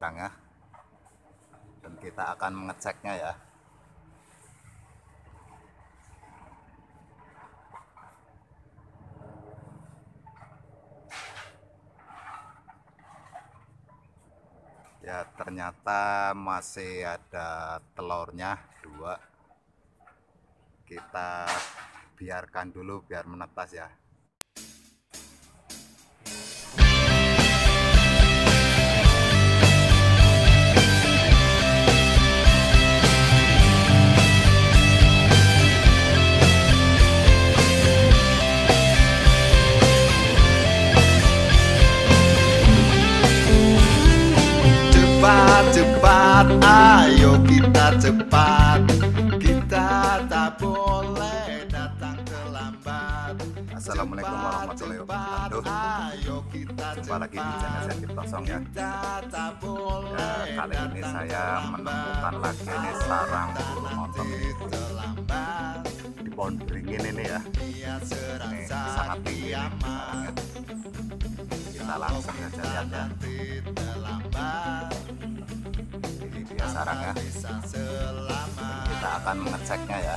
ya. Dan kita akan mengeceknya ya. Ya ternyata masih ada telurnya dua. Kita biarkan dulu biar menetas ya cepat cepat ayo kita cepat. Kita tak boleh datang terlambat. Assalamualaikum warahmatullahi wabarakatuh. ayo kita jumpa lagi di channel saya Kosong ya. ya kali ini saya menemukan lagi ini sarang burung motor di pohon beringin ini ya. Ini sangat tinggi ini kita langsung saja lihat ya sarangnya. Kita akan mengeceknya ya.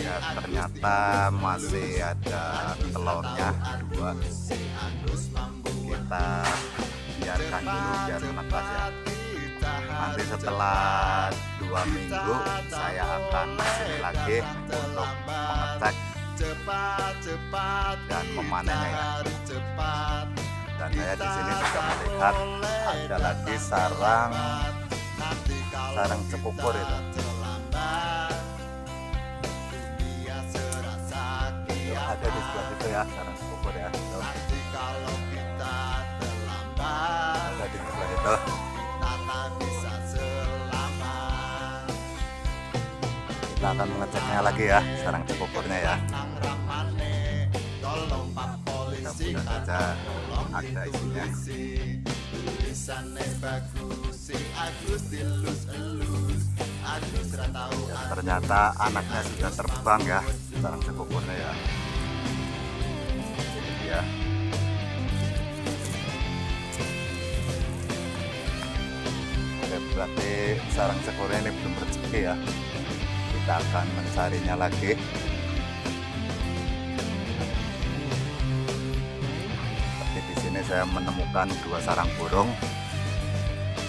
Ya ternyata masih ada telurnya dua. kita biarkan dulu biar menetas ya. nanti setelah dua minggu saya akan lagi untuk mengecek dan memanennya ya. dan saya di sini juga melihat ada lagi sarang sarang cekukur itu. Tuh, ada di sebelah situ ya sarang cekukur ya. Tuh. ada di sebelah itu kita akan mengeceknya lagi ya. Sarang cekukurnya ya. Mudah-mudahan saja ada isinya. Ya, ternyata anaknya sudah terbang ya. Sarang cekukurnya ya. Ini dia Oke, berarti sarang cekurnya ini belum rezeki ya kita akan mencarinya lagi. Tapi di sini saya menemukan dua sarang burung.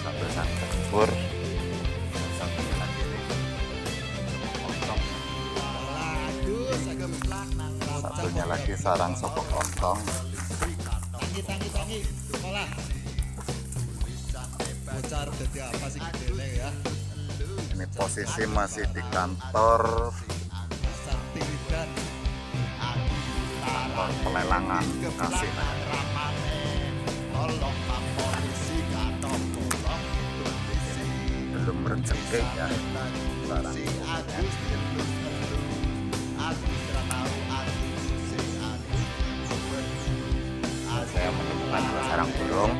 Satu sarang dan satunya lagi satunya lagi sarang sopok ontong bocor jadi apa sih ya ini posisi masih di kantor. Kantor pelelangan Bekasi belum rezeki ya. Saya menemukan sarang burung.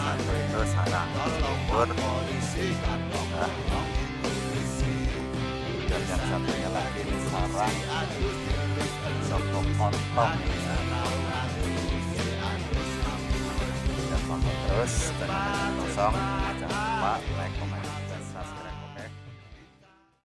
Satu itu sarang cekur nah, dan yang satunya lagi ini sarang sokok kontong dan foto terus dan kosong. Jangan lupa